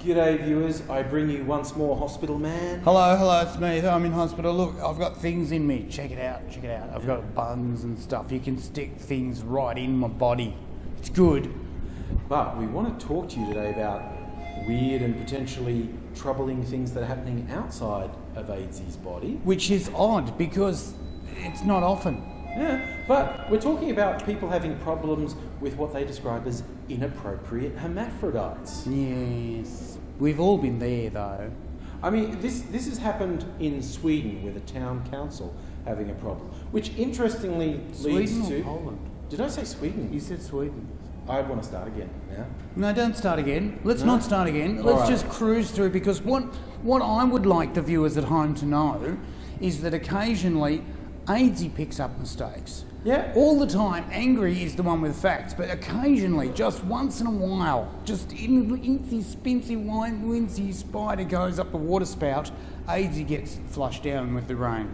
G'day, viewers. I bring you once more, Hospital Man. Hello, hello, it's me. I'm in hospital. Look, I've got things in me. Check it out, check it out. I've got buns and stuff. You can stick things right in my body. It's good. But we want to talk to you today about weird and potentially troubling things that are happening outside of AIDzee's body. Which is odd because it's not often. Yeah, but we're talking about people having problems with what they describe as inappropriate hermaphrodites. Yes. We've all been there though. I mean, this, this has happened in Sweden with a town council having a problem, which interestingly leads Sweden or to. Poland? Did I say Sweden? You said Sweden. I want to start again now. No, don't start again. Let's No? not start again. Let's right. just cruise through because what what I would like the viewers at home to know is that occasionally AIDzee picks up mistakes. Yeah. All the time, angry is the one with facts, but occasionally, just once in a while, just in incy spincy wine wincy spider goes up the water spout, AIDzee gets flushed down with the rain.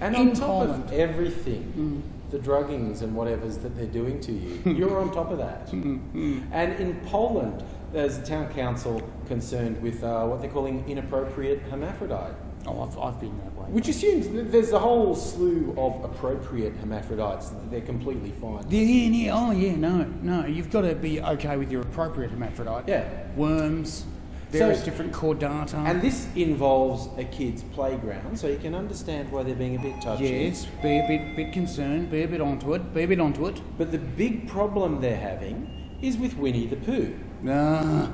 And In on top Poland. of everything, mm. the druggings and whatever's that they're doing to you, you're on top of that. Mm, mm. and in Poland, there's a town council concerned with uh, what they're calling inappropriate hermaphrodite, Oh, I've, I've been that way. which assumes that there's a whole slew of appropriate hermaphrodites that they're completely fine. Yeah, yeah, yeah. Oh, yeah, no, no. You've got to be okay with your appropriate hermaphrodite. Yeah. Worms, various So- different chordata. And this involves a kid's playground, so you can understand why they're being a bit touchy. yes, be a bit, bit concerned, be a bit onto it, be a bit onto it. But the big problem they're having is with Winnie the Pooh. Ah,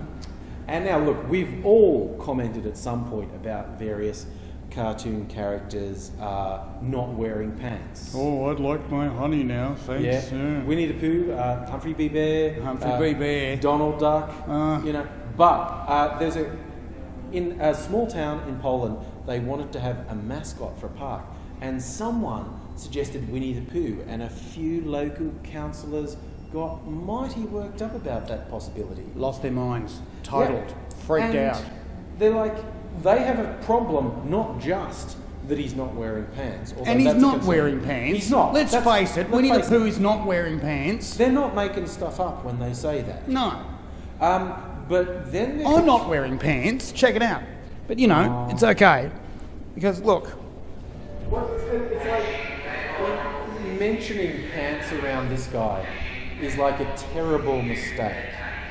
And now, look, we've all commented at some point about various cartoon characters are not wearing pants. oh, I'd like my honey now, thanks. yeah, Winnie the Pooh, uh, Humphrey B. Bear, Humphrey uh, B. Bear. Donald Duck. Uh. you know, but uh, there's a in a small town in Poland. They wanted to have a mascot for a park, and someone suggested Winnie the Pooh, and a few local councillors got mighty worked up about that possibility. Lost their minds, totaled, Yeah. freaked And out. They're like, they have a problem, not just that he's not wearing pants. And he's not wearing pants. He's not. Let's That's- face it, Winnie the Pooh is not wearing pants. They're not making stuff up when they say that. No. Um, but then I'm not wearing pants. Check it out. But you know, it's okay. Because look, What, it's like mentioning pants around this guy is like a terrible mistake.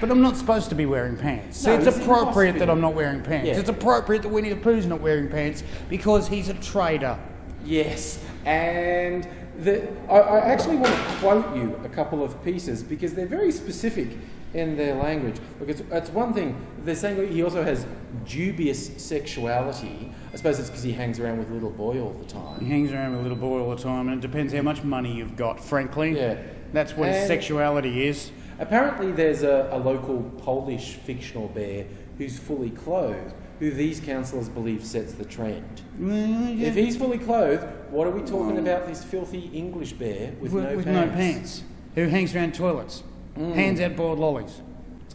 But I'm not supposed to be wearing pants. No, so it's appropriate that. I'm not wearing pants. Yeah. It's appropriate that Winnie the Pooh's not wearing pants because he's a traitor. Yes, and the, I, I actually want to quote you a couple of pieces because they're very specific in their language. Look, it's, it's one thing, they're saying he also has dubious sexuality. I suppose it's because he hangs around with a little boy all the time. He hangs around with a little boy all the time, and it depends how much money you've got, frankly. Yeah. That's what his sexuality is. Apparently, there's a, a local Polish fictional bear who's fully clothed, who these councillors believe sets the trend. Well, yeah. If he's fully clothed, what are we talking about this filthy English bear with, with, no, with pants? no pants, who hangs around toilets, hands mm. out boiled lollies.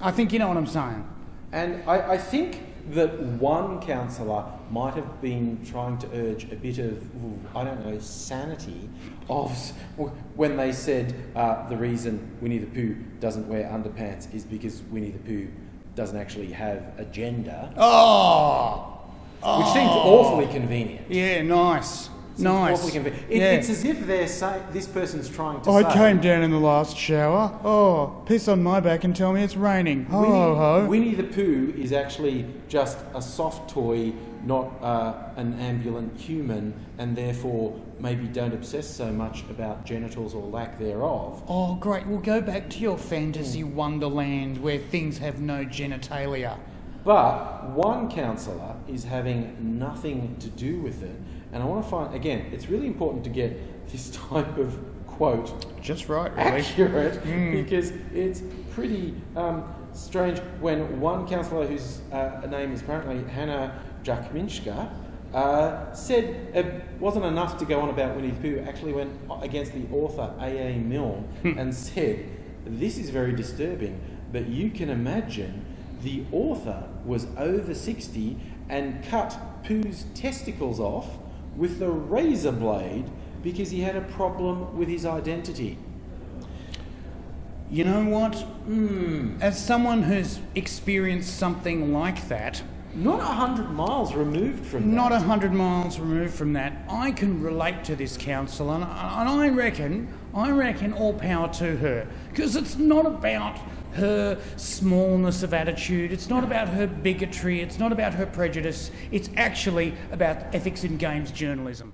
I think you know what I'm saying. And I, I think that one councillor might have been trying to urge a bit of, ooh, I don't know, sanity of when they said uh, the reason Winnie the Pooh doesn't wear underpants is because Winnie the Pooh doesn't actually have a gender, Oh, which seems awfully convenient. yeah, nice, nice. It, yeah. It's as if they're say, this person's trying to I say. came down in the last shower. Oh, piss on my back and tell me it's raining. Ho Winnie, ho ho. Winnie the Pooh is actually just a soft toy, not uh, an ambulant human, and therefore maybe don't obsess so much about genitals or lack thereof. Oh, great. We'll go back to your fantasy wonderland where things have no genitalia. But one councillor is having nothing to do with it, and I want to find again. It's really important to get this type of quote Just right, really. accurate because it's pretty um, strange when one councillor whose uh, name is apparently Hannah Jakminska uh, said it wasn't enough to go on about Winnie the Pooh, actually went against the author A.A. Milne and said, This is very disturbing, but you can imagine the author was over 60 and cut Pooh's testicles off with the razor blade because he had a problem with his identity. You know what? Hmm. As someone who's experienced something like that, Not a hundred miles removed from not that. a hundred miles removed from that, I can relate to this council, and, and I reckon, I reckon, all power to her, because it's not about her smallness of attitude, it's not about her bigotry, it's not about her prejudice, it's actually about ethics in games journalism.